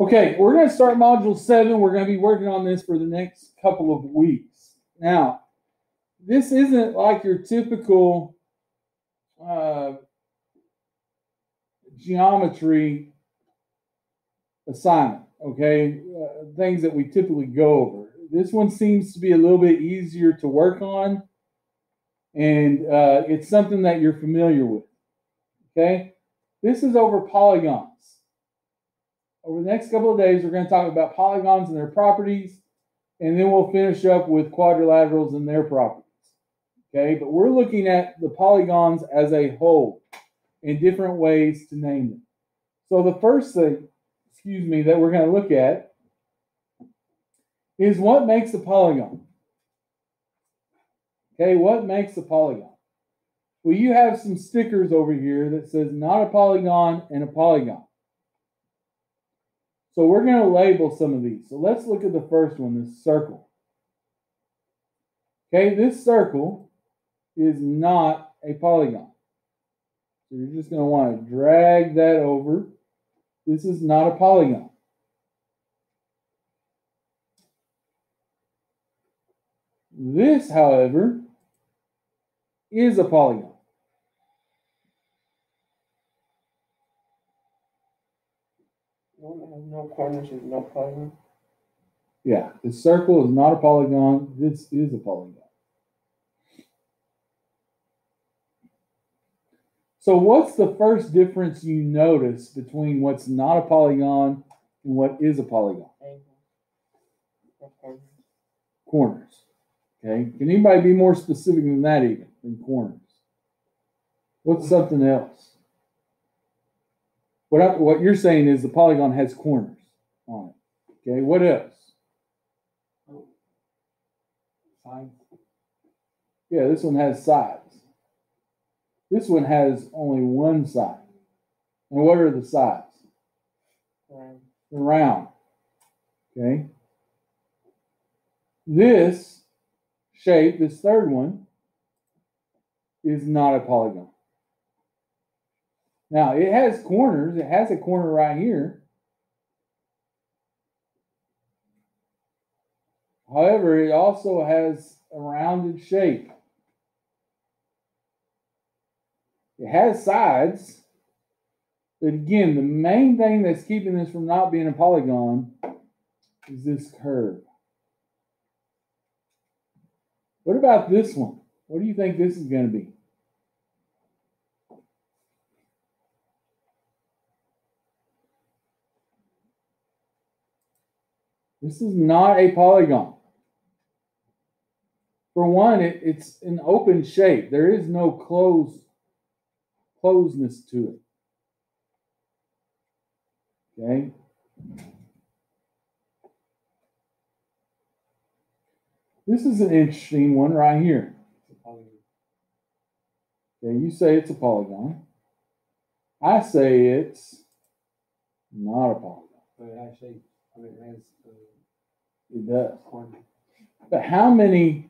Okay, we're going to start module seven. We're going to be working on this for the next couple of weeks. Now, this isn't like your typical uh, geometry assignment, okay? Uh, things that we typically go over. This one seems to be a little bit easier to work on, and uh, it's something that you're familiar with, okay? This is over polygons. Over the next couple of days, we're going to talk about polygons and their properties, and then we'll finish up with quadrilaterals and their properties. Okay, but we're looking at the polygons as a whole in different ways to name them. So the first thing, excuse me, that we're going to look at is what makes a polygon. Okay, what makes a polygon? Well, you have some stickers over here that says not a polygon and a polygon. So we're going to label some of these. So let's look at the first one, this circle. Okay, this circle is not a polygon. So you're just going to want to drag that over. This is not a polygon. This, however, is a polygon. No corners is no polygon. Yeah, the circle is not a polygon. This is a polygon. So what's the first difference you notice between what's not a polygon and what is a polygon? Corners. Corners. Okay. Can anybody be more specific than that even than corners? What's something else? What I, what you're saying is the polygon has corners on it. Okay. What else? Sides. Yeah, this one has sides. This one has only one side. And what are the sides? Round. They're round. Okay. This shape, this third one, is not a polygon. Now, it has corners. It has a corner right here. However, it also has a rounded shape. It has sides. But again, the main thing that's keeping this from not being a polygon is this curve. What about this one? What do you think this is going to be? This is not a polygon. For one, it, it's an open shape. There is no closed closeness to it. Okay? This is an interesting one right here. Okay, you say it's a polygon. I say it's not a polygon. But shape. I mean, it has uh, It does. But how many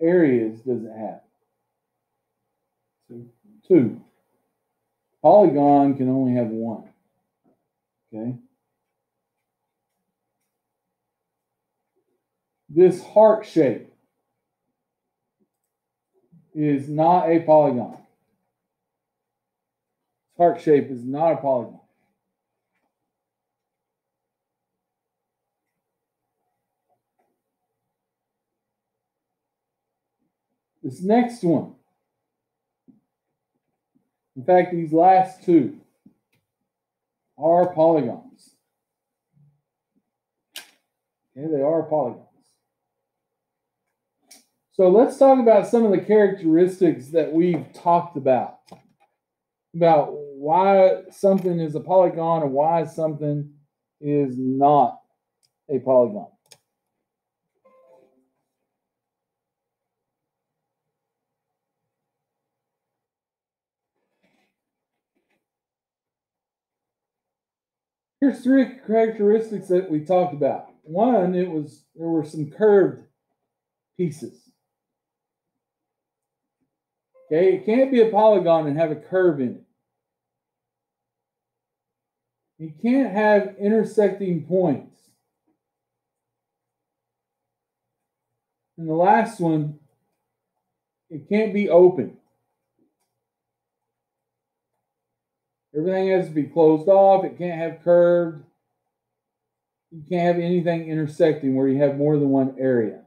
areas does it have? Two. Polygon can only have one. Okay. This heart shape is not a polygon. Heart shape is not a polygon. This next one. In fact, these last two are polygons. Okay, they are polygons. So let's talk about some of the characteristics that we've talked about. About why something is a polygon and why something is not a polygon. Here's three characteristics that we talked about. One, it was there were some curved pieces. Okay, it can't be a polygon and have a curve in it. You can't have intersecting points. And the last one, it can't be open. Everything has to be closed off. It can't have curved. You can't have anything intersecting where you have more than one area.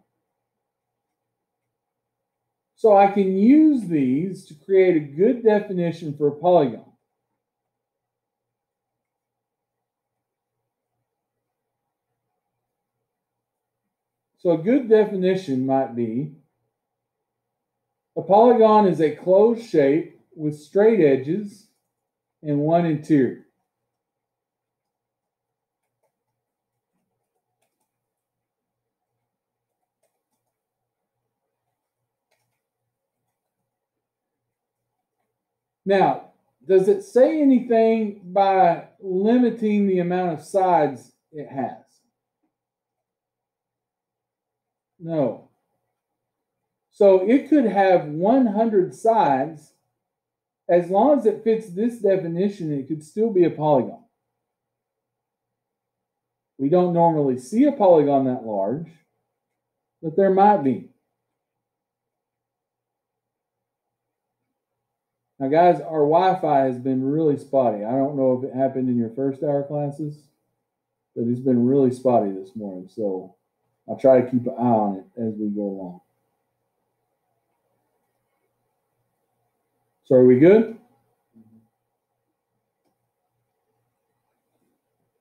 So I can use these to create a good definition for a polygon. So a good definition might be a polygon is a closed shape with straight edges and one and 2. Now, does it say anything by limiting the amount of sides it has? No. So it could have 100 sides. As long as it fits this definition, it could still be a polygon. We don't normally see a polygon that large, but there might be. Now, guys, our Wi-Fi has been really spotty. I don't know if it happened in your first hour classes, but it's been really spotty this morning. So I'll try to keep an eye on it as we go along. So are we good?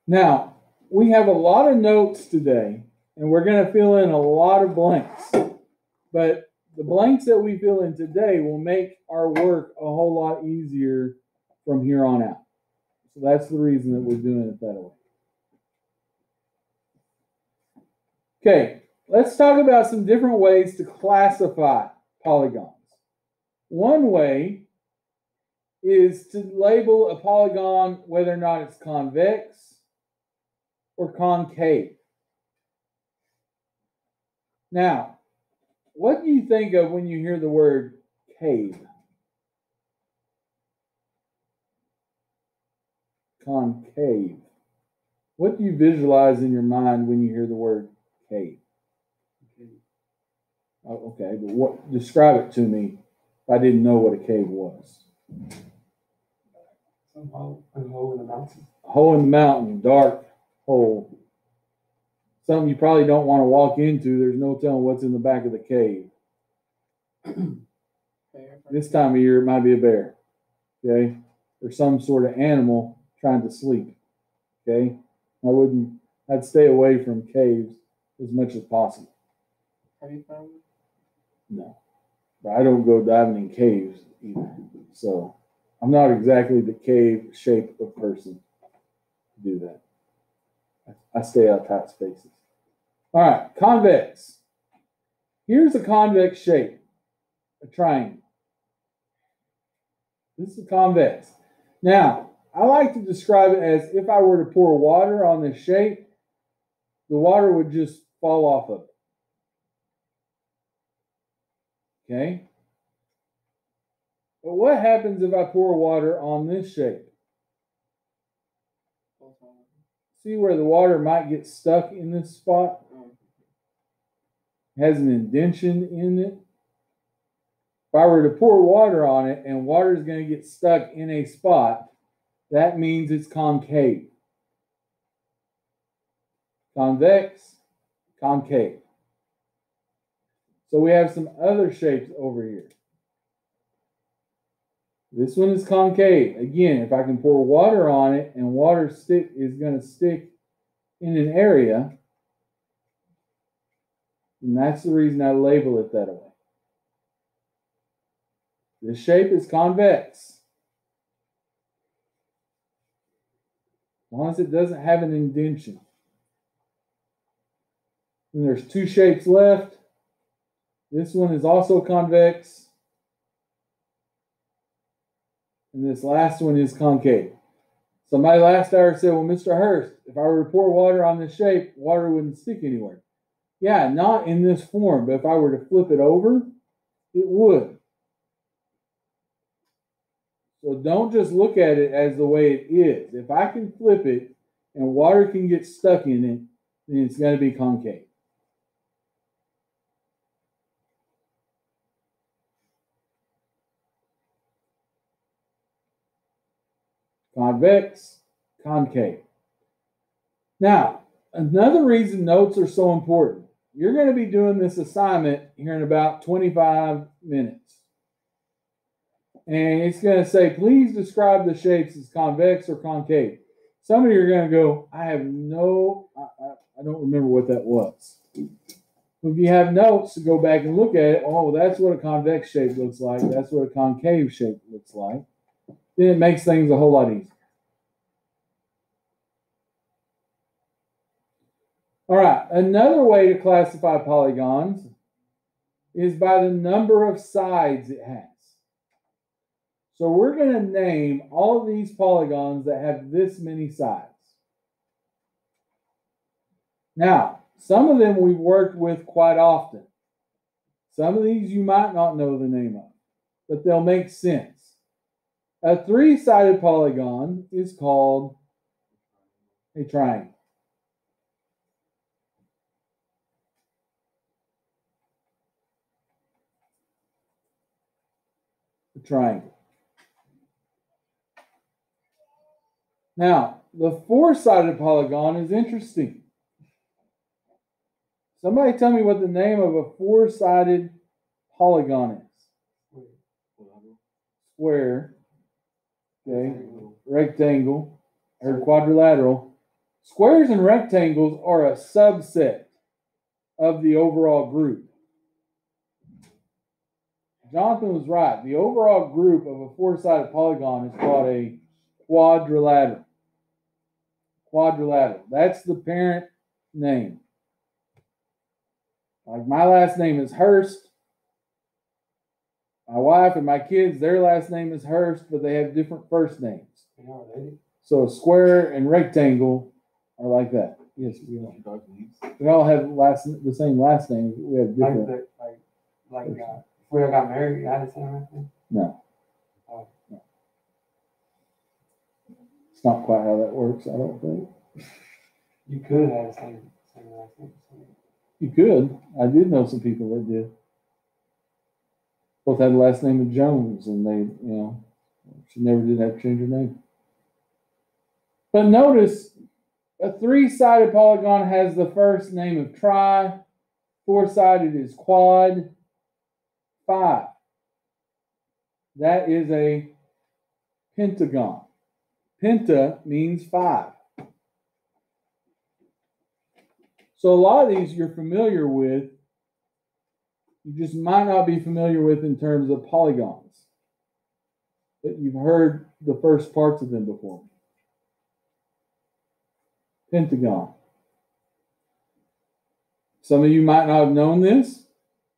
Now, we have a lot of notes today, and we're going to fill in a lot of blanks. But the blanks that we fill in today will make our work a whole lot easier from here on out. So that's the reason that we're doing it that way. Okay, let's talk about some different ways to classify polygons. One way is to label a polygon whether or not it's convex or concave. Now, what do you think of when you hear the word cave? Concave. What do you visualize in your mind when you hear the word cave? Okay. Oh, okay, but what describe it to me if I didn't know what a cave was. Somehow, a hole in the mountain. Hole in the mountain, dark hole. Something you probably don't want to walk into. There's no telling what's in the back of the cave. This time of year, it might be a bear, okay, or some sort of animal trying to sleep. Okay, I wouldn't. I'd stay away from caves as much as possible. Have you found? No, but I don't go diving in caves either. So I'm not exactly the cave shape of person to do that. I- stay out tight spaces. All right, convex. Here's a convex shape, a triangle. This is convex. Now, I like to describe it as if I were to pour water on this shape, the water would just fall off of it. Okay? But what happens if I pour water on this shape? See where the water might get stuck in this spot? has an indention in it. If I were to pour water on it and water is going to get stuck in a spot, that means it's concave. Convex, concave. So we have some other shapes over here. This one is concave. Again, if I can pour water on it and water stick is going to stick in an area, and that's the reason I label it that way. This shape is convex. As long as it doesn't have an indentation. And there's two shapes left. This one is also convex. And this last one is concave. Somebody last hour said, Well, Mr. Hurst, if I were to pour water on this shape, water wouldn't stick anywhere. Yeah, not in this form, but if I were to flip it over, it would. So don't just look at it as the way it is. If I can flip it and water can get stuck in it, then it's going to be concave. Convex, concave. Now, another reason notes are so important. You're going to be doing this assignment here in about 25 minutes. And it's going to say, please describe the shapes as convex or concave. Some of you are going to go, I have no, I, I, I don't remember what that was. If you have notes to go back and look at it, oh, that's what a convex shape looks like. That's what a concave shape looks like. Then it makes things a whole lot easier. All right, another way to classify polygons is by the number of sides it has. So we're going to name all of these polygons that have this many sides. Now, some of them we've worked with quite often. Some of these you might not know the name of, but they'll make sense. A three-sided polygon is called a triangle. A triangle. Now, the four-sided polygon is interesting. Somebody tell me what the name of a four-sided polygon is. Square. Okay. Rectangle or quadrilateral. Squares and rectangles are a subset of the overall group. Jonathan was right. The overall group of a four-sided polygon is called a quadrilateral quadrilateral. That's the parent name. Like my last name is Hurst. My wife and my kids, their last name is Hurst, but they have different first names. So square and rectangle are like that. Yes, we all, we all have last the same last name. We have Like, different. the, like, like, uh, if we all got married, I had the same last name. No. Oh. No. It's not quite how that works. I don't think. You could have the same, same last name. You could. I did know some people that did. Both had the last name of Jones, and they, you know, she never did have to change her name. But notice, a three-sided polygon has the first name of tri, four-sided is quad, five. That is a pentagon. Penta means five. So a lot of these you're familiar with, you just might not be familiar with in terms of polygons. But you've heard the first parts of them before. Pentagon. Some of you might not have known this,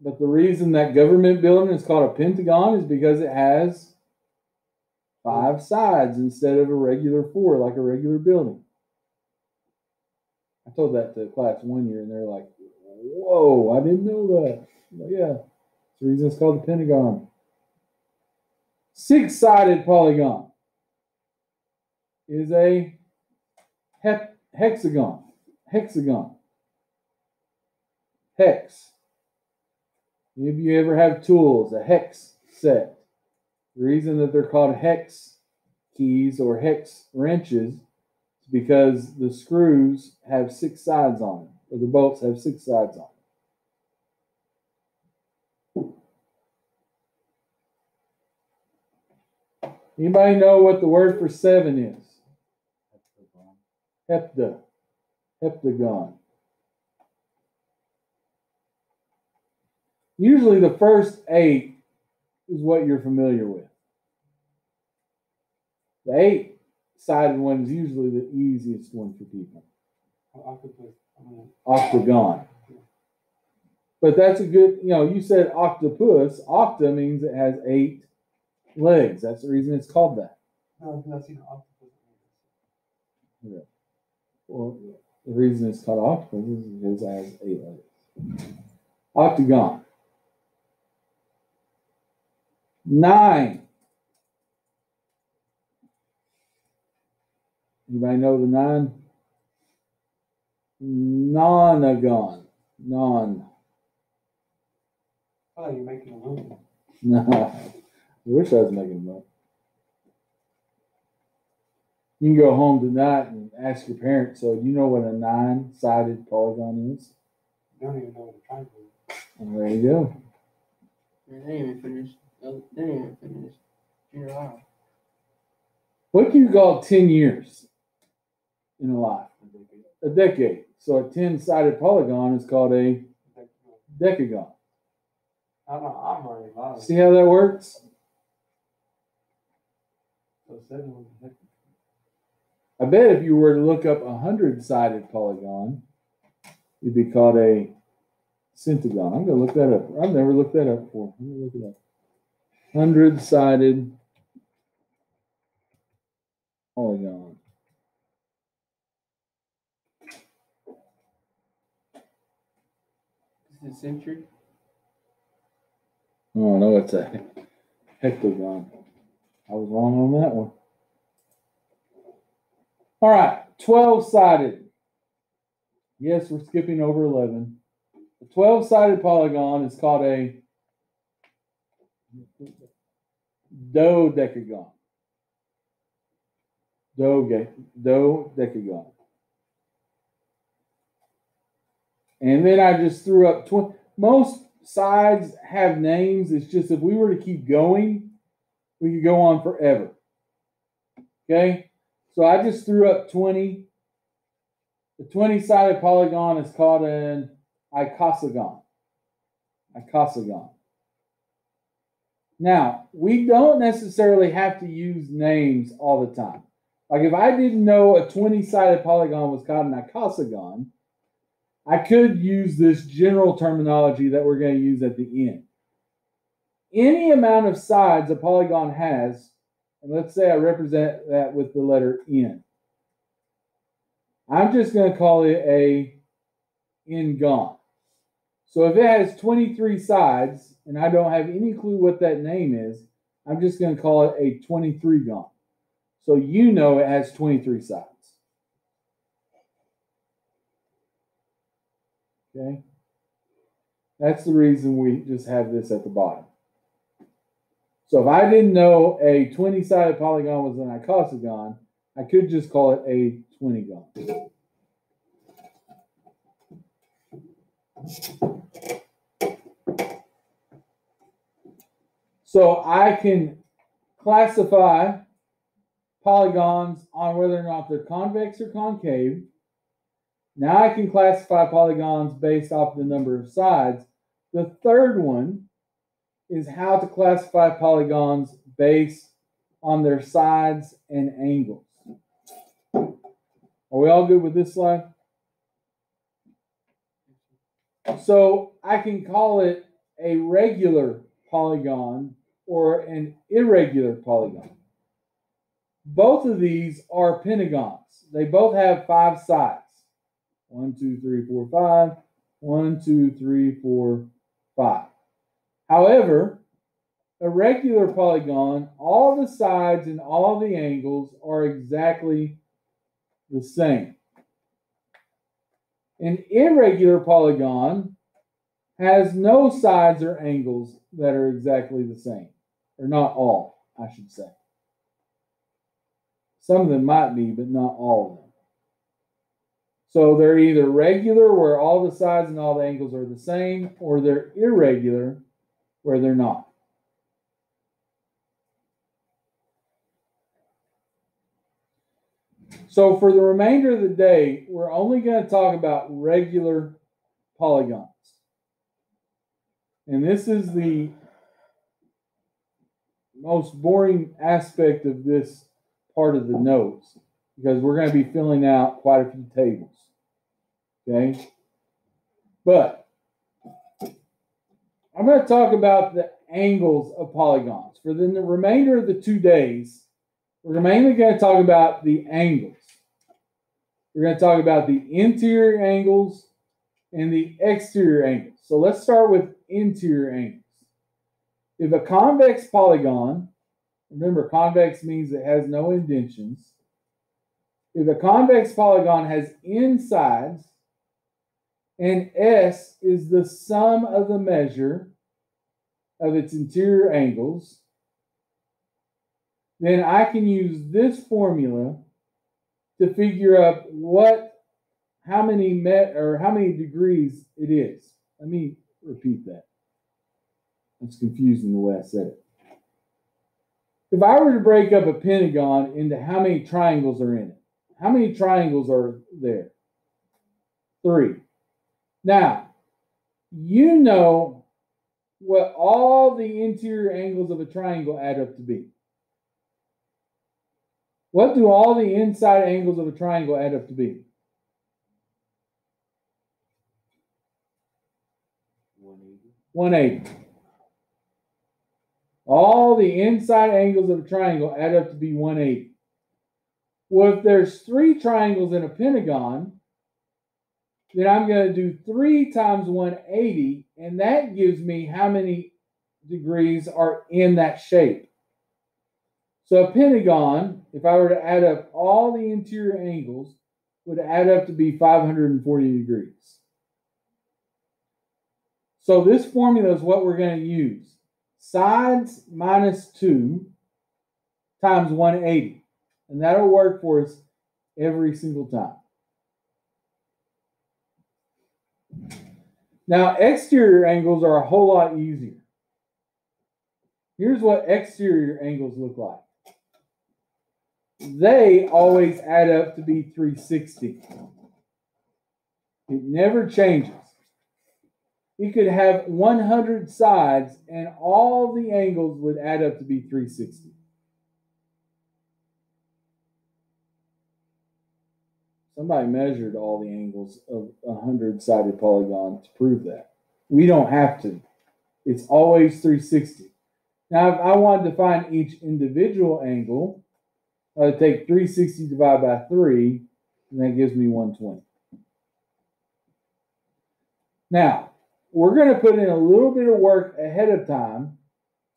but the reason that government building is called a pentagon is because it has five sides instead of a regular four, like a regular building. I told that to class one year, and they're like, "Whoa, I didn't know that." But yeah, it's the reason it's called the pentagon. Six-sided polygon is a hep- hexagon. Hexagon. Hex. If you ever have tools, a hex set. The reason that they're called hex keys or hex wrenches is because the screws have six sides on them, or the bolts have six sides on them. Anybody know what the word for seven is? Hepta. Heptagon. Usually the first eight is what you're familiar with. The eight sided one is usually the easiest one for people. Octagon. But that's a good, you know, you said octopus. Octa means it has eight legs. That's the reason it's called that. no, you know, octopus. Well, the reason it's called octopus is because it has eight legs. Octagon. Nine. Anybody know the nine? Nonagon. Non. Oh, I thought you were making a movie. No. I wish I was making them up. You can go home tonight and ask your parents, so you know what a nine sided polygon is? You don't even know what a triangle is. And there you go. They didn't even finish. They didn't even finish junior high. What do you call 10 years in a life? A decade. So a 10 sided polygon is called a Like, you know, decagon. I'm not, I'm already lost. See how that works? So seven was the I bet if you were to look up a hundred sided polygon, it'd be called a centagon. I'm gonna look that up. I've never looked that up before. Let me look it up. Hundred sided polygon. Is century. Oh no, it's a hectagon. I was wrong on that one. All right, 12 sided. Yes, we're skipping over 11. A 12 sided polygon is called a dodecagon. Doge, dodecagon. And then I just threw up 20. Most sides have names. It's just if we were to keep going, we could go on forever. Okay? So I just threw up 20. The 20 sided polygon is called an icosagon. Icosagon. Now, we don't necessarily have to use names all the time. Like if I didn't know a 20 sided polygon was called an icosagon, I could use this general terminology that we're going to use at the end. Any amount of sides a polygon has, and let's say I represent that with the letter N. I'm just going to call it a n-gon. So if it has 23 sides, and I don't have any clue what that name is, I'm just going to call it a 23-gon. So you know it has 23 sides. Okay? That's the reason we just have this at the bottom. So if I didn't know a 20 sided polygon was an icosagon, I could just call it a 20 gon. So I can classify polygons on whether or not they're convex or concave. Now I can classify polygons based off the number of sides. The third one is how to classify polygons based on their sides and angles. Are we all good with this slide? So I can call it a regular polygon or an irregular polygon. Both of these are pentagons. They both have five sides. One, two, three, four, five. One, two, three, four, five. However, a regular polygon, all the sides and all the angles are exactly the same. An irregular polygon has no sides or angles that are exactly the same, or not all, I should say. Some of them might be, but not all of them. So they're either regular, where all the sides and all the angles are the same, or they're irregular, where they're not. So for the remainder of the day, we're only going to talk about regular polygons. And this is the most boring aspect of this part of the notes because we're going to be filling out quite a few tables. Okay? But I'm going to talk about the angles of polygons. For then the remainder of the two days, we're mainly going to talk about the angles. We're going to talk about the interior angles and the exterior angles. So let's start with interior angles. If a convex polygon, remember convex means it has no indentions. if a convex polygon has n sides and S is the sum of the measure of its interior angles, then I can use this formula to figure out what, how many met or how many degrees it is. Let me repeat that. It's confusing the way I said it. If I were to break up a pentagon into how many triangles are in it, how many triangles are there? Three. Now, you know what all the interior angles of a triangle add up to be. What do all the inside angles of a triangle add up to be? 180. All the inside angles of a triangle add up to be 180. Well, if there's three triangles in a pentagon, then I'm going to do 3 times 180, and that gives me how many degrees are in that shape. So a pentagon, if I were to add up all the interior angles, would add up to be 540 degrees. So this formula is what we're going to use. Sides minus 2 times 180. And that'll work for us every single time. Now, exterior angles are a whole lot easier. Here's what exterior angles look like. They always add up to be 360. It never changes. You could have 100 sides and all the angles would add up to be 360. Somebody measured all the angles of a 100 sided polygon to prove that. We don't have to. It's always 360. Now, if I wanted to find each individual angle, I would take 360 divided by 3, and that gives me 120. Now, we're going to put in a little bit of work ahead of time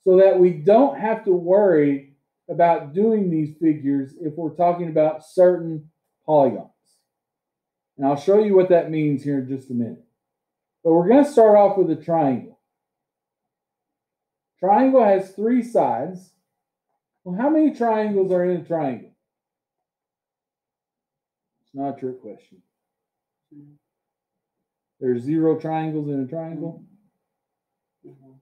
so that we don't have to worry about doing these figures if we're talking about certain polygons. And I'll show you what that means here in just a minute. But we're going to start off with a triangle. Triangle has three sides. Well, how many triangles are in a triangle? It's not your question. There's zero triangles in a triangle.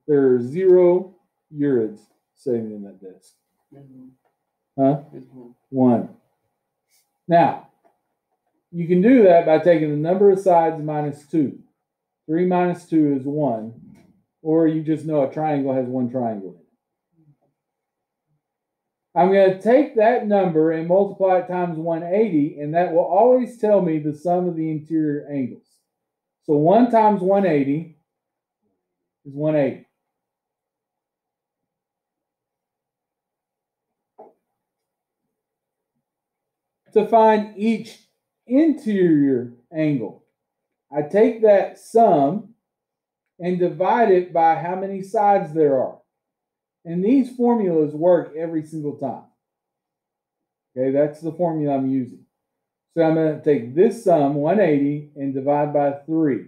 There are zero urids sitting in that desk. Huh? One. Now, you can do that by taking the number of sides minus 2. 3 minus 2 is 1. Or you just know a triangle has one triangle in it. I'm going to take that number and multiply it times 180, and that will always tell me the sum of the interior angles. So 1 times 180 is 180. To find each interior angle. I take that sum and divide it by how many sides there are. And these formulas work every single time. Okay, that's the formula I'm using. So I'm going to take this sum, 180, and divide by 3.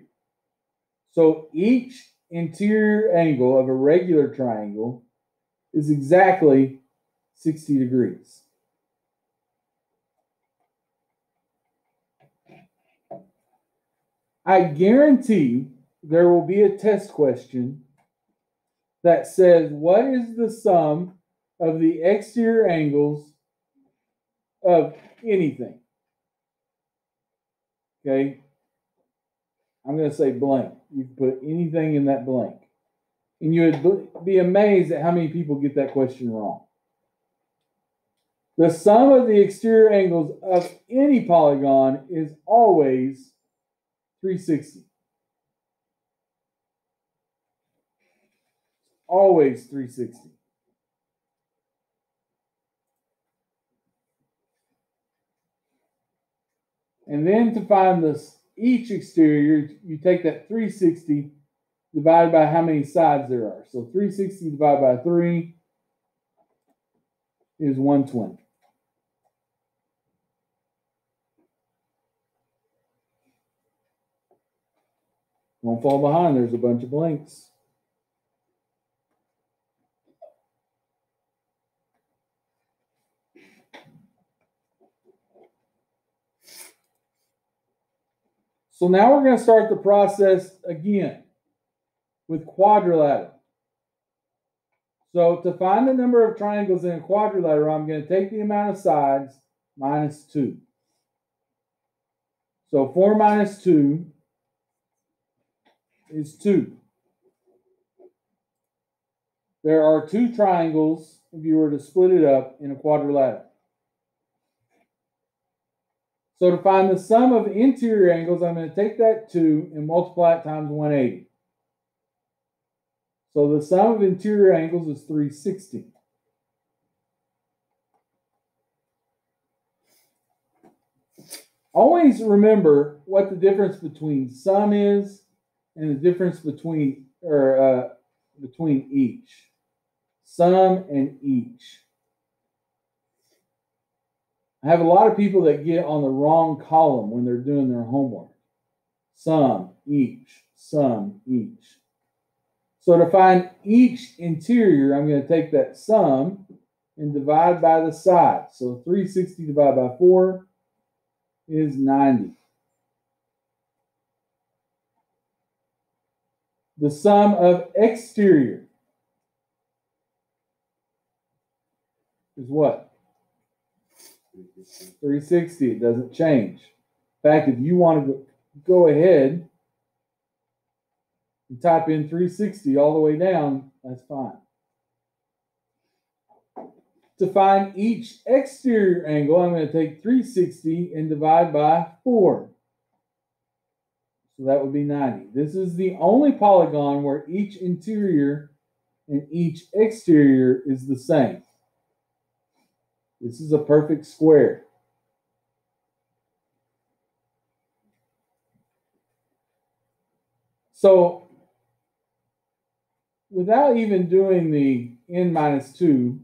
So each interior angle of a regular triangle is exactly 60 degrees. I guarantee there will be a test question that says, What is the sum of the exterior angles of anything? Okay. I'm going to say blank. You can put anything in that blank. And you would be amazed at how many people get that question wrong. The sum of the exterior angles of any polygon is always 360. Always 360. And then to find this each exterior, you take that 360 divided by how many sides there are. So 360 divided by 3 is 120. Don't fall behind. There's a bunch of blanks. So now we're going to start the process again with quadrilateral. So to find the number of triangles in a quadrilateral, I'm going to take the amount of sides minus 2. So 4 minus 2 is 2. There are two triangles if you were to split it up in a quadrilateral. So to find the sum of interior angles, I'm going to take that 2 and multiply it times 180. So the sum of interior angles is 360. Always remember what the difference between sum is and the difference between or uh, between each. Sum and each. I have a lot of people that get on the wrong column when they're doing their homework. Sum, each, sum, each. So to find each interior, I'm going to take that sum and divide by the side. So 360 divided by 4 is 90. The sum of exterior is what? 360. It doesn't change. In fact, if you want to go ahead and type in 360 all the way down, that's fine. To find each exterior angle, I'm going to take 360 and divide by 4. So that would be 90. This is the only polygon where each interior and each exterior is the same. This is a perfect square. So without even doing the n minus 2,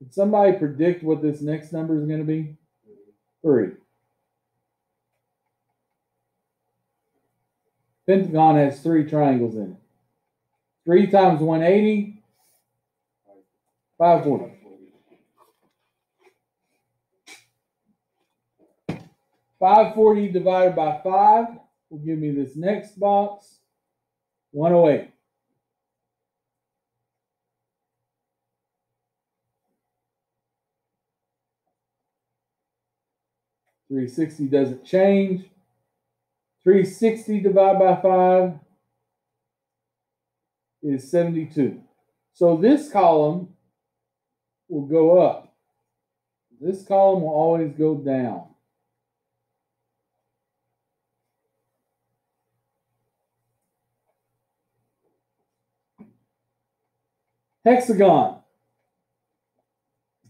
did somebody predict what this next number is going to be? 3. Pentagon has three triangles in it. 3 times 180, 540. 540 divided by 5 will give me this next box, 108. Three sixty doesn't change. Three sixty divided by five is seventy-two. So this column will go up. This column will always go down. Hexagon.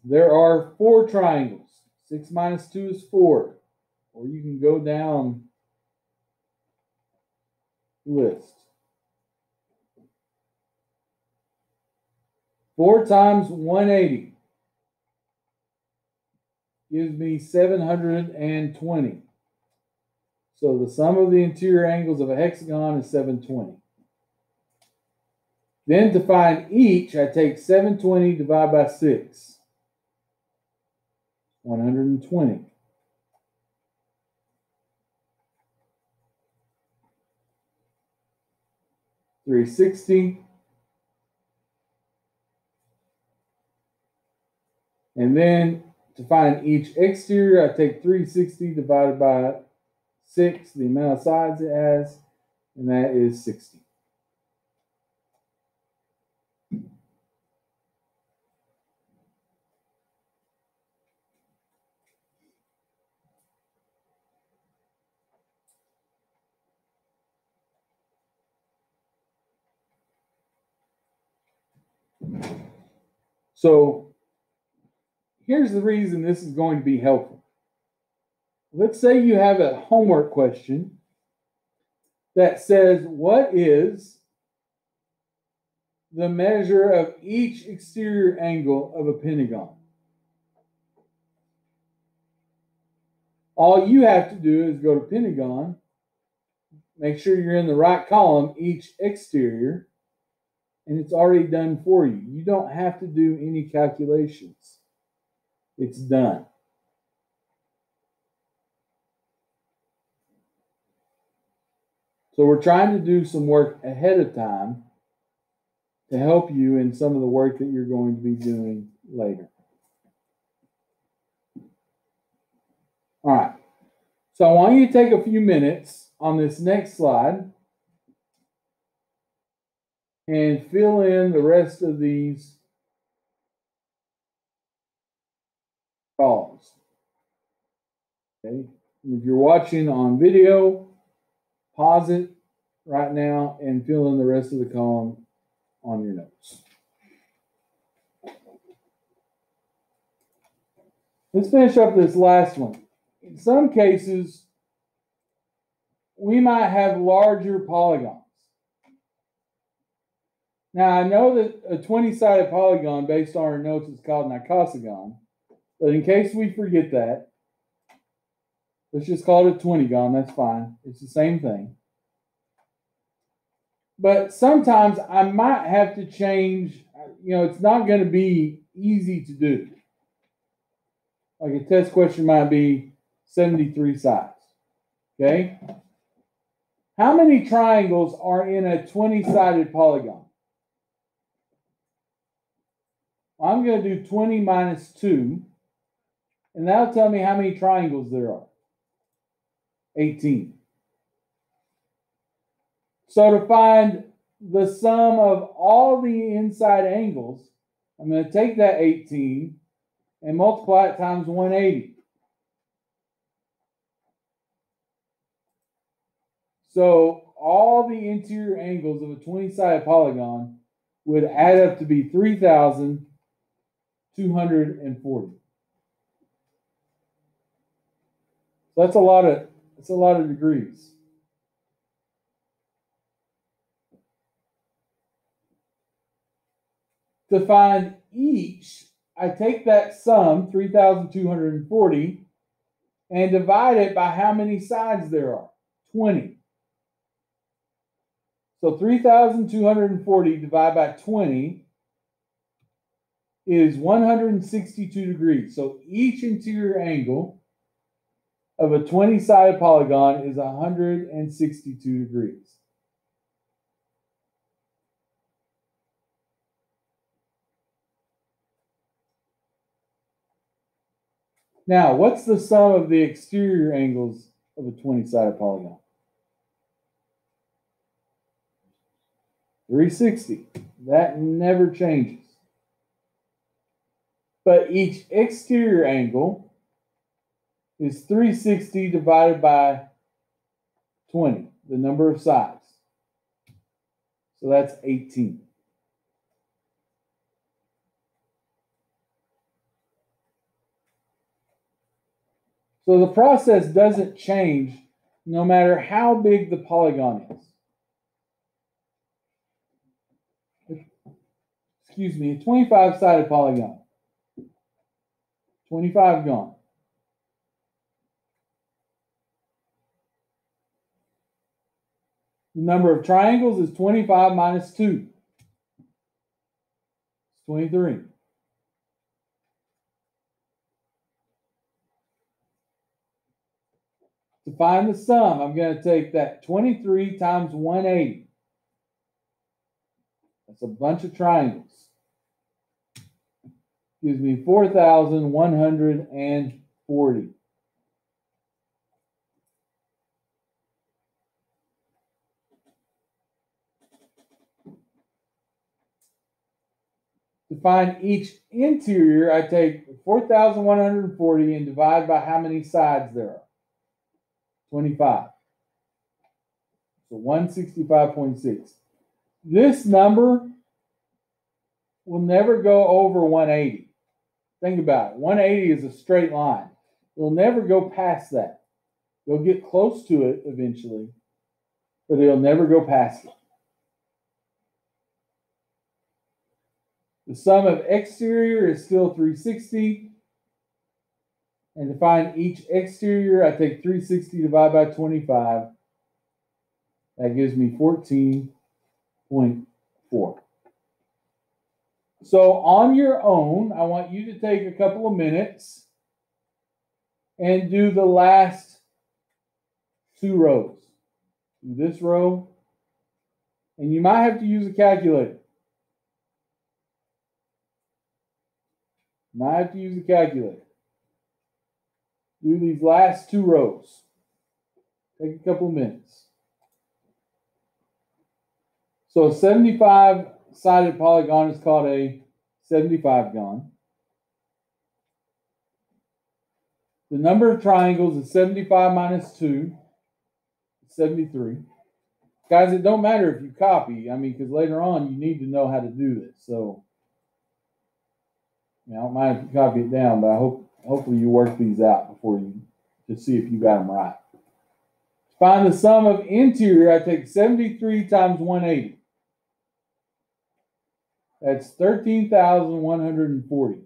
There are four triangles. Six minus two is four. Or you can go down list. Four times 180 gives me 720. So the sum of the interior angles of a hexagon is 720. Then to find each, I take 720 divided by 6. 120. Three sixty. And then to find each exterior, I take 360 divided by 6, the amount of sides it has, and that is 60. So here's the reason this is going to be helpful. Let's say you have a homework question that says, What is the measure of each exterior angle of a pentagon? All you have to do is go to Pentagon, make sure you're in the right column, each exterior, and it's already done for you. You don't have to do any calculations. It's done. So we're trying to do some work ahead of time to help you in some of the work that you're going to be doing later. All right. So I want you to take a few minutes on this next slide and fill in the rest of these columns. Okay. If you're watching on video, pause it right now and fill in the rest of the column on your notes. Let's finish up this last one. In some cases, we might have larger polygons. Now, I know that a 20 sided polygon based on our notes is called an icosagon, but in case we forget that, let's just call it a 20 gon. That's fine. It's the same thing. But sometimes I might have to change, you know, it's not going to be easy to do. Like a test question might be 73 sides. Okay? How many triangles are in a 20 sided polygon? I'm going to do 20 minus 2, and that'll tell me how many triangles there are 18. So to find the sum of all the inside angles, I'm going to take that 18 and multiply it times 180. So all the interior angles of a 20-sided polygon would add up to be 3,240. So that's a lot of that's a lot of degrees. To find each, I take that sum, 3,240, and divide it by how many sides there are 20. So 3,240 divided by 20 is 162 degrees. So each interior angle of a 20 sided polygon is 162 degrees. Now, what's the sum of the exterior angles of a 20 sided polygon? 360. That never changes. But each exterior angle is 360 divided by 20, the number of sides. So that's 18. So the process doesn't change no matter how big the polygon is. Excuse me, a 25 sided polygon. 25 gon. The number of triangles is 25 minus 2. It's 23. To find the sum, I'm going to take that 23 times 180. That's a bunch of triangles. Gives me 4,140. To find each interior, I take 4,140 and divide by how many sides there are. 25. So 165.6. This number will never go over 180. Think about it. 180 is a straight line. It'll never go past that. You'll get close to it eventually, but it'll never go past it. The sum of exterior is still 360. And to find each exterior, I take 360 divided by 25. That gives me 14.4. So on your own, I want you to take a couple of minutes and do the last two rows. This row, and you might have to use a calculator. Might have to use a calculator. Do these last two rows. Take a couple of minutes. So 75 sided polygon is called a 75 gon. The number of triangles is 75 minus 2, 73. Guys, it don't matter if you copy. I mean, because later on you need to know how to do this. So, you know, I don't mind if you copy it down, but I hope hopefully you work these out before you to see if you got them right. Find the sum of interior, I take 73 times 180. That's 13,140. It's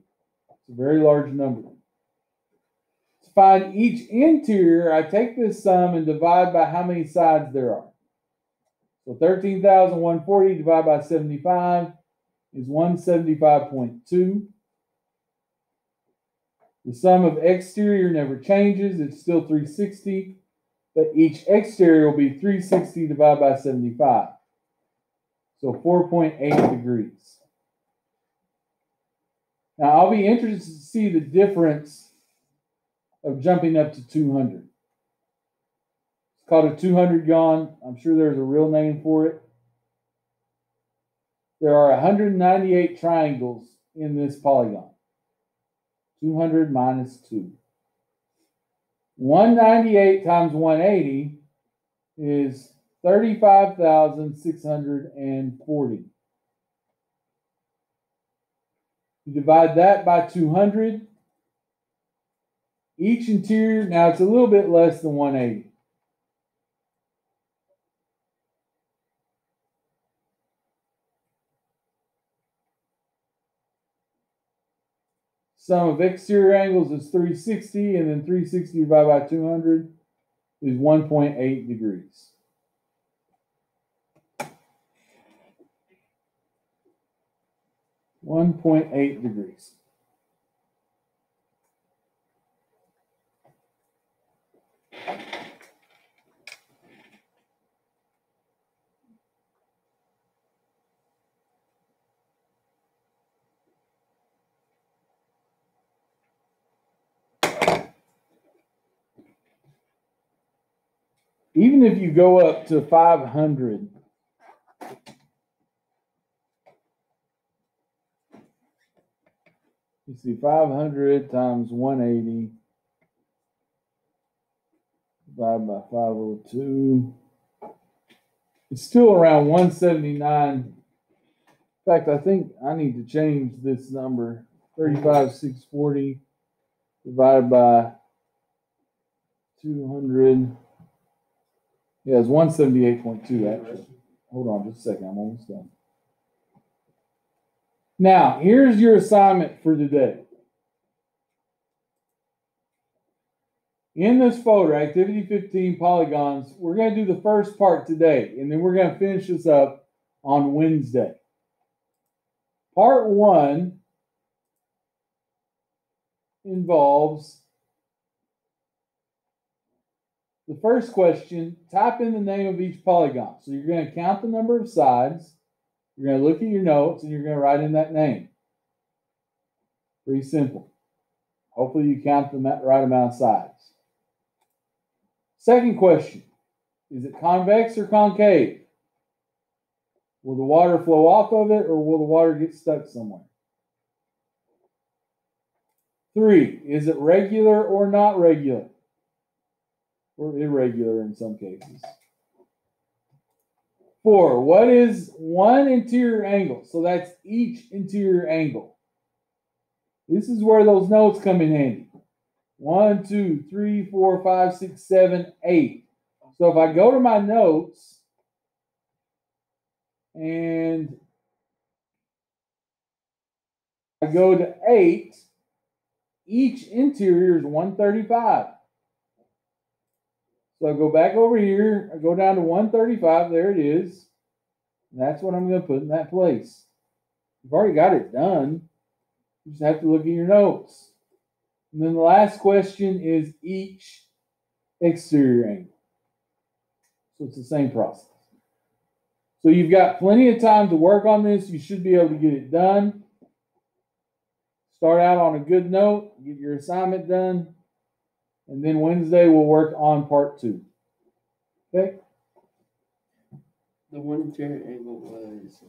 a very large number. To find each interior, I take this sum and divide by how many sides there are. So 13,140 divided by 75 is 175.2. The sum of exterior never changes. It's still 360, but each exterior will be 360 divided by 75. So 4.8 degrees. Now, I'll be interested to see the difference of jumping up to 200. It's called a 200 gon. I'm sure there's a real name for it. There are 198 triangles in this polygon. 200 minus 2. 198 times 180 is 35,640. You divide that by 200. Each interior, now it's a little bit less than 180. Sum of exterior angles is 360, and then 360 divided by 200 is 1.8 degrees. One point eight degrees. Even if you go up to 500, you see 500 times 180 divided by 502. It's still around 179. In fact, I think I need to change this number 35,640 divided by 200. Yeah, it's 178.2 actually. Hold on just a second. I'm almost done. Now, here's your assignment for today. In this folder, Activity 15 Polygons, we're going to do the first part today, and then we're going to finish this up on Wednesday. Part one involves the first question, type in the name of each polygon. So you're going to count the number of sides, you're going to look at your notes, and you're going to write in that name. Pretty simple. Hopefully you count the right amount of sides. Second question, is it convex or concave? Will the water flow off of it or will the water get stuck somewhere? Three, is it regular or not regular? Or irregular in some cases. Four, what is one interior angle? So that's each interior angle. This is where those notes come in handy. One, two, three, four, five, six, seven, eight. So if I go to my notes and I go to eight, each interior is 135. So I go back over here, I go down to one thirty-five, there it is. That's what I'm gonna put in that place. You've already got it done. You just have to look at your notes. And then the last question is each exterior angle. So it's the same process. So you've got plenty of time to work on this. You should be able to get it done. Start out on a good note, get your assignment done. And then Wednesday we'll work on part two. Okay? The one interior angle was.